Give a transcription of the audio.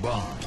Bomb.